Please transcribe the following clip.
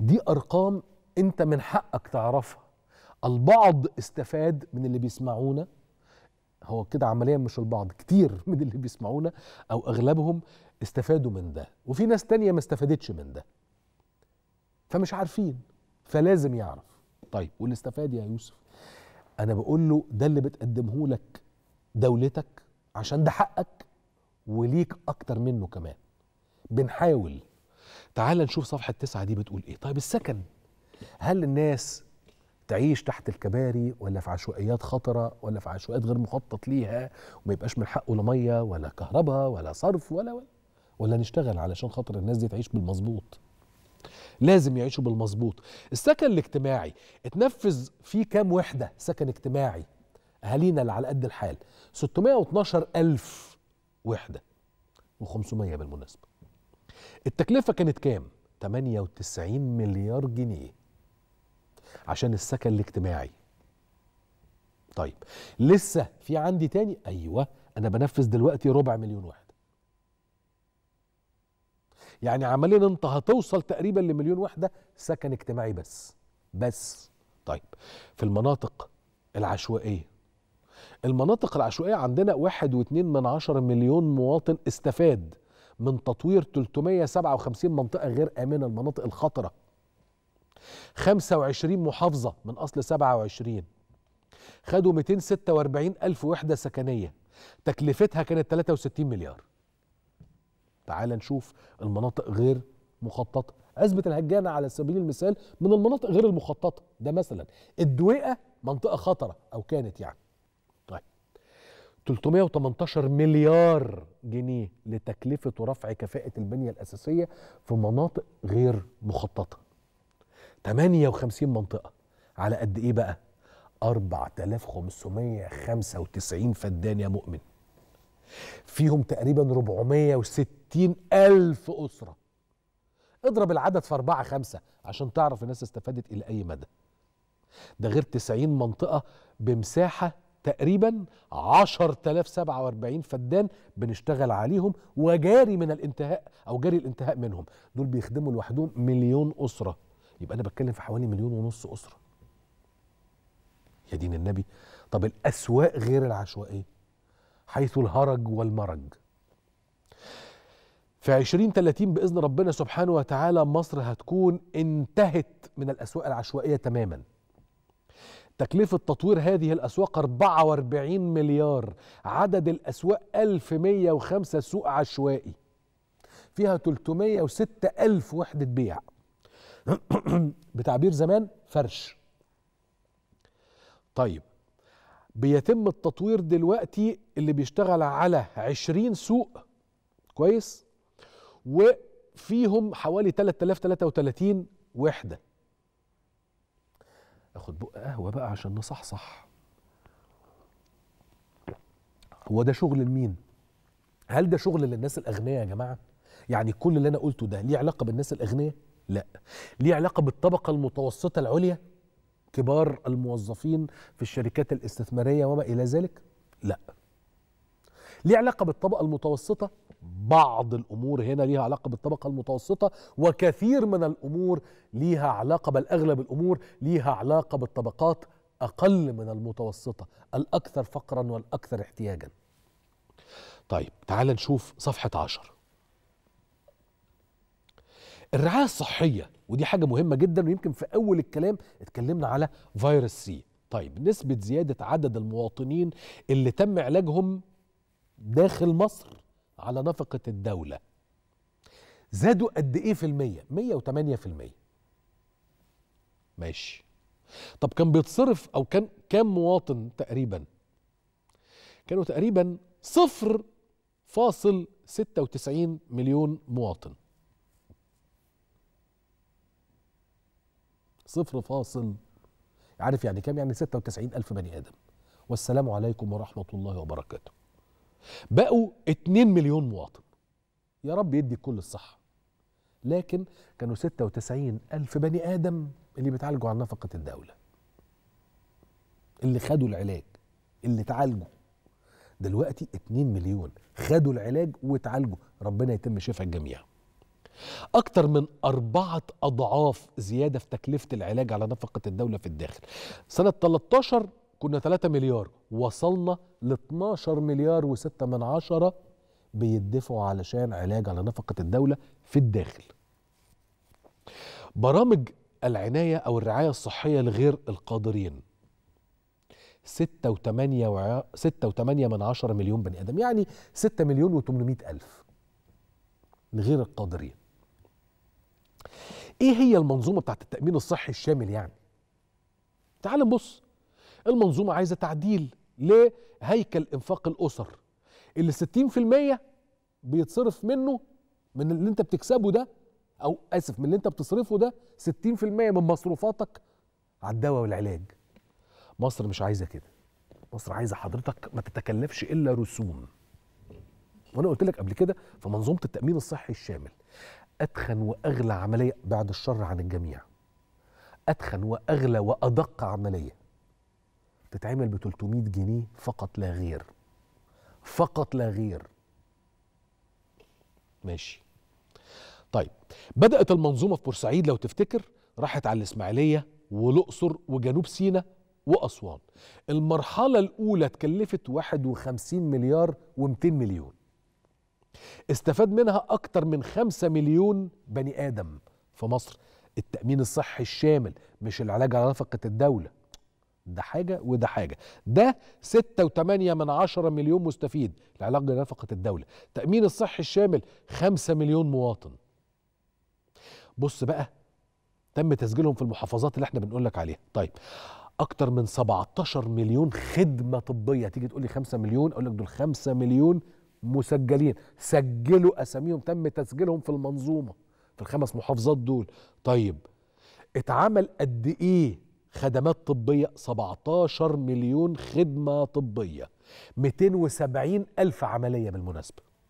دي أرقام أنت من حقك تعرفها. البعض استفاد من اللي بيسمعونا هو كده عمليا مش البعض كتير من اللي بيسمعونا أو أغلبهم استفادوا من ده وفي ناس تانية ما استفادتش من ده. فمش عارفين فلازم يعرف. طيب واللي استفاد يا يوسف؟ أنا بقول له ده اللي بتقدمه لك دولتك عشان ده حقك وليك أكتر منه كمان. بنحاول تعال نشوف صفحة تسعة دي بتقول إيه. طيب السكن هل الناس تعيش تحت الكباري ولا في عشوائيات خطرة ولا في عشوائيات غير مخطط ليها وما يبقاش من حقه لا مية ولا كهرباء ولا صرف ولا ولا ولا نشتغل علشان خاطر الناس دي تعيش بالمظبوط؟ لازم يعيشوا بالمظبوط. السكن الاجتماعي اتنفذ فيه كام وحدة سكن اجتماعي؟ أهالينا اللي على قد الحال 612 ألف وحدة و500 بالمناسبة. التكلفة كانت كام؟ 98 مليار جنيه. عشان السكن الاجتماعي. طيب لسه في عندي تاني؟ أيوه أنا بنفذ دلوقتي ربع مليون واحد. يعني عمليا أنت هتوصل تقريبا لمليون وحده سكن اجتماعي بس. بس. طيب في المناطق العشوائية. المناطق العشوائية عندنا واحد واتنين من عشرة مليون مواطن استفاد. من تطوير 357 منطقة غير آمنة المناطق الخطرة. 25 محافظة من أصل 27 خدوا 246 ألف وحدة سكنية. تكلفتها كانت 63 مليار. تعال نشوف المناطق غير مخططة. عزبة الهجانة على سبيل المثال من المناطق غير المخططة. ده مثلا الدويقة منطقة خطرة أو كانت يعني. 318 مليار جنيه لتكلفة ورفع كفاءة البنية الأساسية في مناطق غير مخططة. 58 منطقة. على قد إيه بقى؟ 4595 فدان يا مؤمن. فيهم تقريبا 460 ألف أسرة. اضرب العدد في أربعة خمسة عشان تعرف الناس استفادت إلى أي مدى. ده غير 90 منطقة بمساحة تقريبا 10047 فدان بنشتغل عليهم وجاري من الانتهاء أو جاري الانتهاء منهم. دول بيخدموا لوحدهم مليون أسرة. يبقى أنا بتكلم في حوالي مليون ونص أسرة. يا دين النبي. طب الأسواق غير العشوائية. حيث الهرج والمرج. في 2030 بإذن ربنا سبحانه وتعالى مصر هتكون انتهت من الأسواق العشوائية تماما. تكلفة تطوير هذه الأسواق 44 مليار. عدد الأسواق 1105 سوق عشوائي. فيها 306 ألف وحدة بيع. بتعبير زمان فرش. طيب بيتم التطوير دلوقتي اللي بيشتغل على 20 سوق. كويس؟ وفيهم حوالي 3033 وحدة. اخد بق قهوة بقى عشان نصحصح. هو ده شغل لمين؟ هل ده شغل للناس الأغنياء يا جماعة؟ يعني كل اللي أنا قلته ده ليه علاقة بالناس الأغنياء؟ لا. ليه علاقة بالطبقة المتوسطة العليا؟ كبار الموظفين في الشركات الاستثمارية وما إلى ذلك؟ لا. ليه علاقة بالطبقة المتوسطة؟ بعض الأمور هنا ليها علاقة بالطبقة المتوسطة وكثير من الأمور ليها علاقة بل أغلب الأمور ليها علاقة بالطبقات أقل من المتوسطة الأكثر فقرا والأكثر احتياجا. طيب تعال نشوف صفحة عشر. الرعاية الصحية ودي حاجة مهمة جدا ويمكن في أول الكلام اتكلمنا على فيروس سي. طيب نسبة زيادة عدد المواطنين اللي تم علاجهم داخل مصر على نفقة الدولة. زادوا قد إيه في المية؟ 108 في المية. ماشي. طب كان بيتصرف أو كان كام مواطن تقريبا؟ كانوا تقريبا صفر فاصل ستة وتسعين مليون مواطن. صفر فاصل عارف يعني كام؟ يعني 96 ألف بني آدم. والسلام عليكم ورحمة الله وبركاته. بقوا 2 مليون مواطن. يا رب يدي كل الصحة. لكن كانوا 96 ألف بني آدم اللي بيتعالجوا عن نفقة الدولة. اللي خدوا العلاج اللي تعالجوا. دلوقتي 2 مليون خدوا العلاج واتعالجوا ربنا يتم شفاء الجميع أكتر من أربعة أضعاف زيادة في تكلفة العلاج على نفقة الدولة في الداخل. سنة 13 كنا 3 مليار وصلنا ل 12 مليار و6 من عشرة بيدفعوا علشان علاج على نفقة الدولة في الداخل. برامج العناية أو الرعاية الصحية لغير القادرين. ستة وثمانية وع... ستة وثمانية من عشرة مليون بني آدم يعني ستة مليون وثمانمائة ألف لغير القادرين. إيه هي المنظومة بتاعت التأمين الصحي الشامل يعني؟ تعال نبص. المنظومة عايزة تعديل لهيكل إنفاق الأسر. اللي 60% بيتصرف منه من اللي أنت بتكسبه ده أو آسف من اللي أنت بتصرفه ده 60% من مصروفاتك على الدواء والعلاج. مصر مش عايزة كده. مصر عايزة حضرتك ما تتكلفش إلا رسوم. وأنا قلت لك قبل كده في منظومة التأمين الصحي الشامل أتخن وأغلى عملية بعد الشر عن الجميع. أتخن وأغلى وأدق عملية. تتعمل ب 300 جنيه فقط لا غير. فقط لا غير. ماشي. طيب بدأت المنظومة في بورسعيد لو تفتكر راحت على الإسماعيلية والأقصر وجنوب سيناء وأسوان. المرحلة الأولى تكلفت 51 مليار و200 مليون. استفاد منها أكتر من 5 مليون بني آدم في مصر. التأمين الصحي الشامل مش العلاج على نفقة الدولة. ده حاجة وده حاجة. ده ستة وثمانية من عشرة مليون مستفيد. العلاج لنفقة الدولة. تأمين الصحي الشامل خمسة مليون مواطن. بص بقى تم تسجيلهم في المحافظات اللي إحنا بنقول لك عليها. طيب أكتر من 17 مليون خدمة طبية. تيجي تقول لي 5 مليون أقول لك دول 5 مليون مسجلين. سجلوا أساميهم. تم تسجيلهم في المنظومة في الخمس محافظات دول. طيب اتعمل قد إيه خدمات طبية 17 مليون خدمة طبية. 270 ألف عملية بالمناسبة.